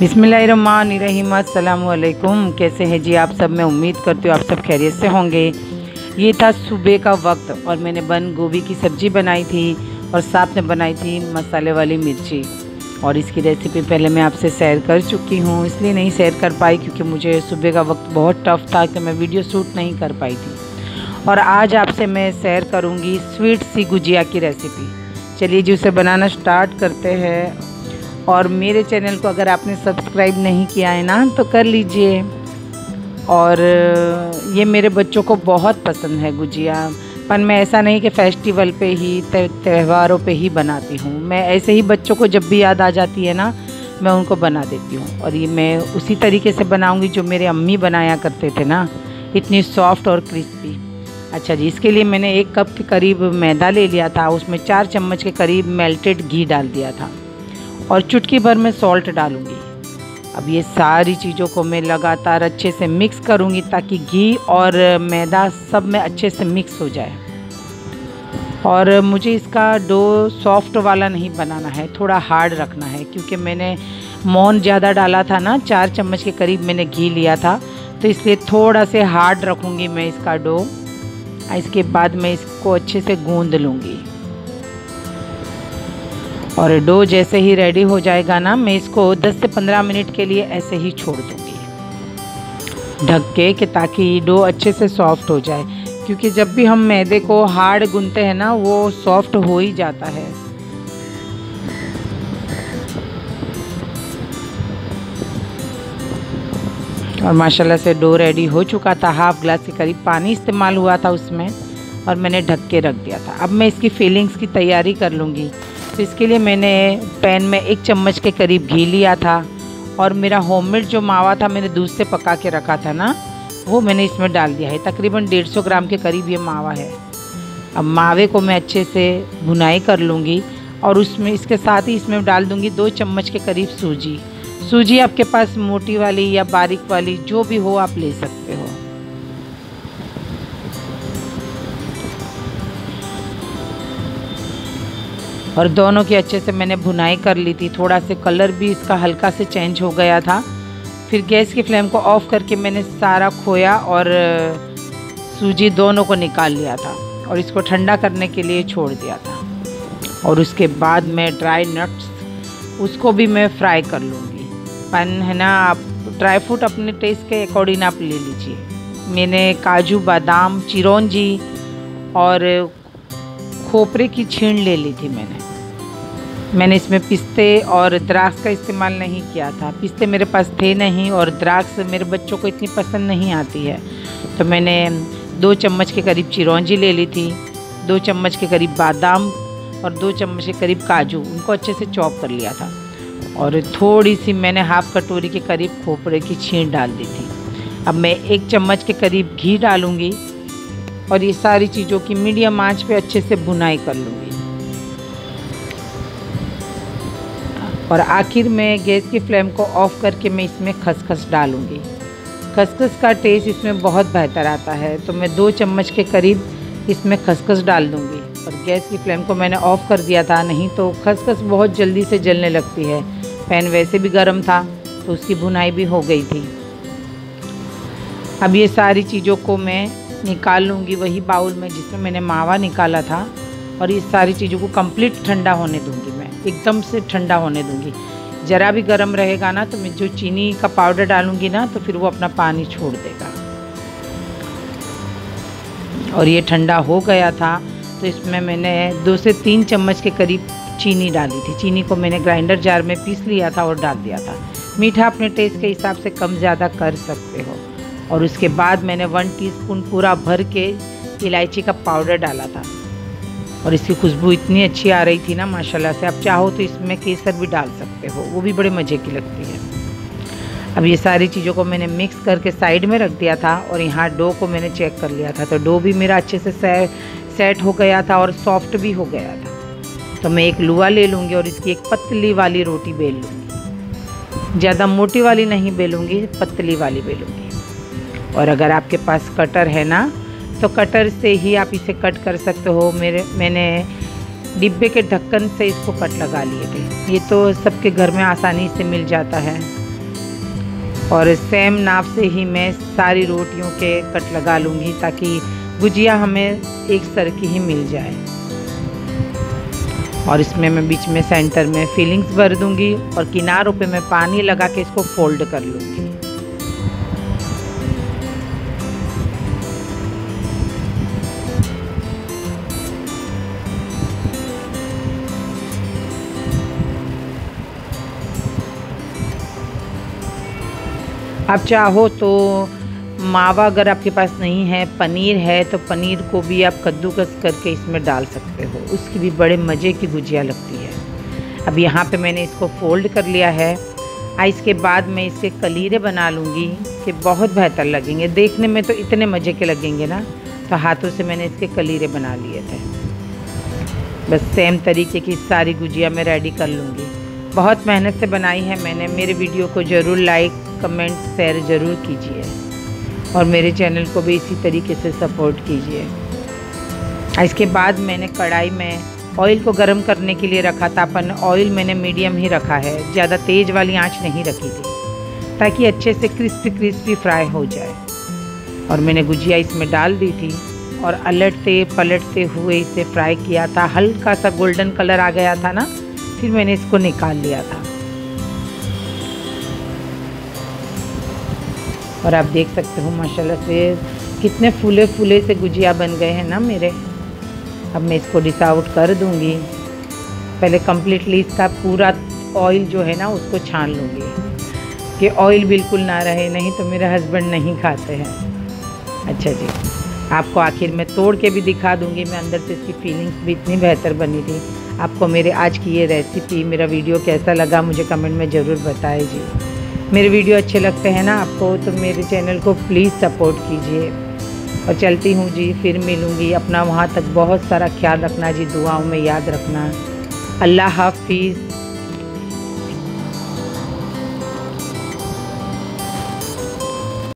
बिसमीम कैसे हैं जी आप सब? मैं उम्मीद करती हूँ आप सब खैरियत से होंगे। ये था सुबह का वक्त और मैंने बंद गोभी की सब्ज़ी बनाई थी और साथ में बनाई थी मसाले वाली मिर्ची। और इसकी रेसिपी पहले मैं आपसे शेयर कर चुकी हूँ, इसलिए नहीं शेयर कर पाई क्योंकि मुझे सुबह का वक्त बहुत टफ था कि मैं वीडियो शूट नहीं कर पाई थी। और आज आपसे मैं शेयर करूँगी स्वीट सी गुजिया की रेसिपी। चलिए जी उसे बनाना स्टार्ट करते हैं। और मेरे चैनल को अगर आपने सब्सक्राइब नहीं किया है ना तो कर लीजिए। और ये मेरे बच्चों को बहुत पसंद है गुजिया। पर मैं ऐसा नहीं कि फेस्टिवल पे ही त्यौहारों पे ही बनाती हूँ। मैं ऐसे ही बच्चों को जब भी याद आ जाती है ना, मैं उनको बना देती हूँ। और ये मैं उसी तरीके से बनाऊँगी जो मेरे अम्मी बनाया करते थे ना, इतनी सॉफ्ट और क्रिस्पी अच्छा जी, इसके लिए मैंने एक कप के करीब मैदा ले लिया था, उसमें चार चम्मच के करीब मेल्टेड घी डाल दिया था। और चुटकी भर में सॉल्ट डालूँगी। अब ये सारी चीज़ों को मैं लगातार अच्छे से मिक्स करूँगी ताकि घी और मैदा सब में अच्छे से मिक्स हो जाए। और मुझे इसका डो सॉफ्ट वाला नहीं बनाना है, थोड़ा हार्ड रखना है, क्योंकि मैंने मोन ज़्यादा डाला था ना, चार चम्मच के करीब मैंने घी लिया था तो इसलिए थोड़ा से हार्ड रखूँगी मैं इसका डो। इसके बाद मैं इसको अच्छे से गूँध लूँगी। और डो जैसे ही रेडी हो जाएगा ना मैं इसको 10 से 15 मिनट के लिए ऐसे ही छोड़ दूँगी। ढक के कि ताकि डो अच्छे से सॉफ्ट हो जाए, क्योंकि जब भी हम मैदे को हार्ड गूंदते हैं ना, वो सॉफ्ट हो ही जाता है। और माशाल्लाह से डो रेडी हो चुका था, हाफ़ ग्लास के करीब पानी इस्तेमाल हुआ था उसमें, और मैंने ढक के रख दिया था। अब मैं इसकी फीलिंग्स की तैयारी कर लूँगी। तो इसके लिए मैंने पैन में एक चम्मच के करीब घी लिया था और मेरा होममेड जो मावा था मैंने दूध से पका के रखा था ना, वो मैंने इसमें डाल दिया है। तकरीबन डेढ़ सौ ग्राम के करीब ये मावा है। अब मावे को मैं अच्छे से भुनाई कर लूँगी और उसमें, इसके साथ ही इसमें डाल दूँगी दो चम्मच के करीब सूजी। सूजी आपके पास मोटी वाली या बारीक वाली जो भी हो आप ले सकते हो। और दोनों की अच्छे से मैंने भुनाई कर ली थी। थोड़ा से कलर भी इसका हल्का से चेंज हो गया था। फिर गैस की फ्लेम को ऑफ़ करके मैंने सारा खोया और, सूजी दोनों को निकाल लिया था और इसको ठंडा करने के लिए छोड़ दिया था। और उसके बाद मैं ड्राई नट्स उसको भी मैं फ्राई कर लूँगी। पन है ना, आप ड्राई फ्रूट अपने टेस्ट के अकॉर्डिंग आप ले लीजिए। मैंने काजू, बादाम, चिरौंजी और खोपरे की छीण ले ली थी मैंने। मैंने इसमें पिस्ते और द्राक्ष का इस्तेमाल नहीं किया था। पिस्ते मेरे पास थे नहीं और द्राक्ष मेरे बच्चों को इतनी पसंद नहीं आती है। तो मैंने दो चम्मच के करीब चिरौंजी ले ली थी, दो चम्मच के करीब बादाम और दो चम्मच के करीब काजू, उनको अच्छे से चॉप कर लिया था। और थोड़ी सी मैंने हाफ़ कटोरी के करीब खोपरे की छीण डाल दी थी। अब मैं एक चम्मच के करीब घी डालूँगी और ये सारी चीज़ों की मीडियम आँच पे अच्छे से बुनाई कर लूँगी। और आखिर में गैस की फ्लेम को ऑफ़ करके मैं इसमें खसखस डालूँगी। खसखस का टेस्ट इसमें बहुत बेहतर आता है तो मैं दो चम्मच के करीब इसमें खसखस डाल दूँगी। और गैस की फ्लेम को मैंने ऑफ़ कर दिया था, नहीं तो खसखस बहुत जल्दी से जलने लगती है। पैन वैसे भी गर्म था तो उसकी भुनाई भी हो गई थी। अब ये सारी चीज़ों को मैं निकाल लूँगी वही बाउल में जिसमें मैंने मावा निकाला था, और इस सारी चीज़ों को कंप्लीट ठंडा होने दूँगी। एकदम से ठंडा होने दूँगी। ज़रा भी गर्म रहेगा ना तो मैं जो चीनी का पाउडर डालूँगी ना तो फिर वो अपना पानी छोड़ देगा। और ये ठंडा हो गया था तो इसमें मैंने दो से तीन चम्मच के करीब चीनी डाली थी। चीनी को मैंने ग्राइंडर जार में पीस लिया था और डाल दिया था। मीठा अपने टेस्ट के हिसाब से कम ज़्यादा कर सकते हो। और उसके बाद मैंने वन टीस्पून पूरा भर के इलायची का पाउडर डाला था। और इसकी खुशबू इतनी अच्छी आ रही थी ना, माशाल्लाह से। आप चाहो तो इसमें केसर भी डाल सकते हो, वो भी बड़े मज़े की लगती है। अब ये सारी चीज़ों को मैंने मिक्स करके साइड में रख दिया था और यहाँ डो को मैंने चेक कर लिया था। तो डो भी मेरा अच्छे से सेट हो गया था और सॉफ्ट भी हो गया था। तो मैं एक लुआ ले लूँगी और इसकी एक पतली वाली रोटी बेल लूँगी। ज़्यादा मोटी वाली नहीं बेलूँगी, पतली वाली बेलूँगी। और अगर आपके पास कटर है ना तो कटर से ही आप इसे कट कर सकते हो। मेरे, मैंने डिब्बे के ढक्कन से इसको कट लगा लिए थे। ये तो सबके घर में आसानी से मिल जाता है। और सेम नाप से ही मैं सारी रोटियों के कट लगा लूँगी ताकि गुजिया हमें एक सर की ही मिल जाए। और इसमें मैं बीच में सेंटर में फीलिंग्स भर दूँगी और किनारों पे मैं पानी लगा के इसको फोल्ड कर लूँगी। आप चाहो तो मावा अगर आपके पास नहीं है, पनीर है तो पनीर को भी आप कद्दूकस करके इसमें डाल सकते हो। उसकी भी बड़े मज़े की गुजिया लगती है। अब यहाँ पे मैंने इसको फोल्ड कर लिया है। आ, इसके बाद मैं इसके कलीरे बना लूँगी कि बहुत बेहतर लगेंगे। देखने में तो इतने मज़े के लगेंगे ना तो हाथों से मैंने इसके कलीरे बना लिए थे। बस सेम तरीके की सारी गुजिया मैं रेडी कर लूँगी। बहुत मेहनत से बनाई है मैंने। मेरे वीडियो को ज़रूर लाइक कमेंट शेयर ज़रूर कीजिए। और मेरे चैनल को भी इसी तरीके से सपोर्ट कीजिए। इसके बाद मैंने कढ़ाई में ऑयल को गर्म करने के लिए रखा था अपन ऑयल मैंने मीडियम ही रखा है। ज़्यादा तेज़ वाली आँच नहीं रखी थी, ताकि अच्छे से क्रिस्पी क्रिस्पी फ्राई हो जाए। और मैंने गुजिया इसमें डाल दी थी और अलटते, पलटते हुए इसे फ्राई किया था। हल्का सा गोल्डन कलर आ गया था ना, फिर मैंने इसको निकाल लिया था। और आप देख सकते हो, माशाल्लाह से कितने फूले फूले से गुजिया बन गए हैं ना मेरे। अब मैं इसको डिस आउट कर दूँगी। पहले कम्प्लीटली इसका पूरा ऑयल जो है ना, उसको छान लूँगी। कि ऑयल बिल्कुल ना रहे, नहीं तो मेरे हस्बैंड नहीं खाते हैं। अच्छा जी, आपको आखिर में तोड़ के भी दिखा दूँगी मैं अंदर से इसकी फीलिंग्स भी, इतनी बेहतर बनी थी। आपको मेरे आज की ये रेसिपी मेरा वीडियो कैसा लगा, मुझे कमेंट में ज़रूर बताए जी। मेरे वीडियो अच्छे लगते हैं ना आपको तो मेरे चैनल को प्लीज़ सपोर्ट कीजिए। और चलती हूँ जी, फिर मिलूँगी अपना वहाँ तक बहुत सारा ख्याल रखना जी, दुआओं में याद रखना। अल्लाह हाफिज़।